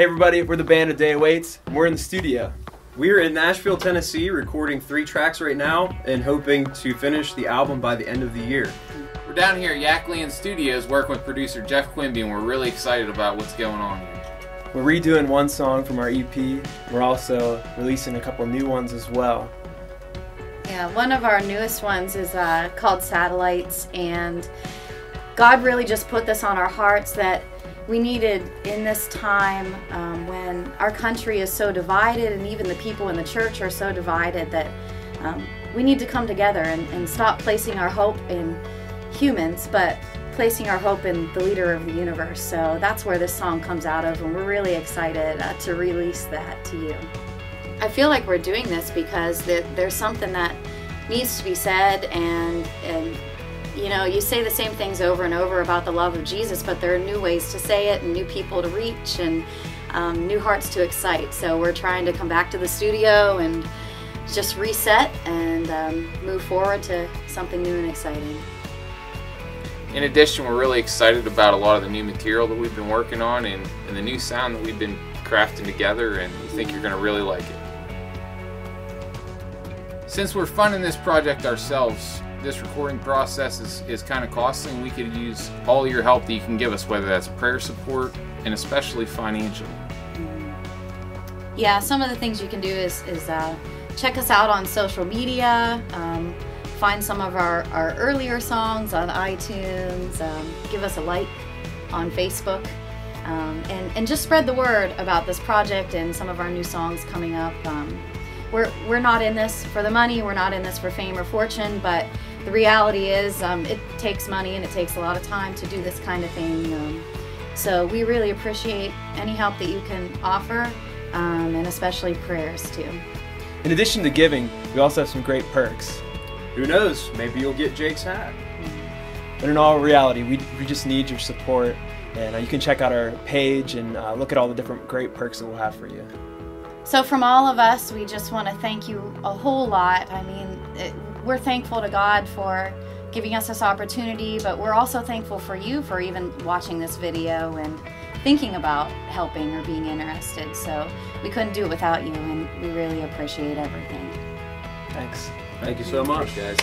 Hey everybody, we're the band A Day Awaits, and we're in the studio. We're in Nashville, Tennessee, recording three tracks right now and hoping to finish the album by the end of the year. We're down here at Yaklian Studios working with producer Jeff Quimby, and we're really excited about what's going on here. We're redoing one song from our EP. We're also releasing a couple new ones as well. Yeah, one of our newest ones is uh, called Satellites, and God really just put this on our hearts that we needed in this time um, when our country is so divided and even the people in the church are so divided that um, we need to come together and, and stop placing our hope in humans, but placing our hope in the leader of the universe. So that's where this song comes out of, and we're really excited uh, to release that to you. I feel like we're doing this because there, there's something that needs to be said, and, and you know, you say the same things over and over about the love of Jesus, but there are new ways to say it and new people to reach and um, new hearts to excite. So we're trying to come back to the studio and just reset and um, move forward to something new and exciting. In addition, we're really excited about a lot of the new material that we've been working on and, and the new sound that we've been crafting together, and we think you're going to really like it. Since we're funding this project ourselves, this recording process is, is kind of costly and we could use all your help that you can give us, whether that's prayer support and especially financially. Yeah, some of the things you can do is, is uh, check us out on social media, um, find some of our, our earlier songs on iTunes, um, give us a like on Facebook, um, and, and just spread the word about this project and some of our new songs coming up. Um, we're, we're not in this for the money, we're not in this for fame or fortune, but the reality is um, it takes money and it takes a lot of time to do this kind of thing. Um, so we really appreciate any help that you can offer um, and especially prayers too. In addition to giving, we also have some great perks. Who knows? Maybe you'll get Jake's hat. But in all reality, we, we just need your support. And uh, you can check out our page and uh, look at all the different great perks that we'll have for you. So, from all of us, we just want to thank you a whole lot. I mean, it, we're thankful to God for giving us this opportunity, but we're also thankful for you for even watching this video and thinking about helping or being interested. So we couldn't do it without you, and we really appreciate everything. Thanks. Thank you so much, guys.